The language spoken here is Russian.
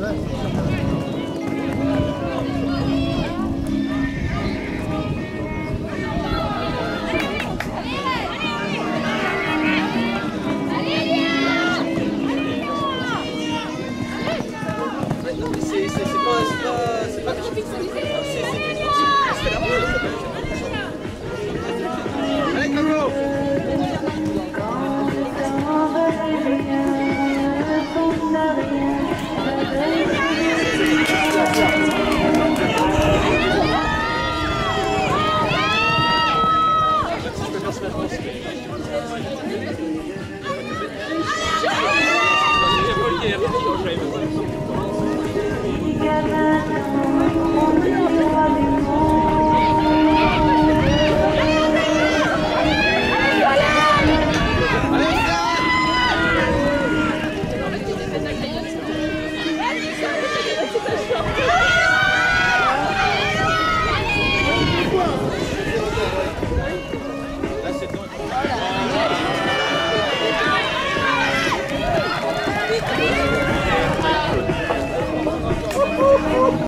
Evet. Я тоже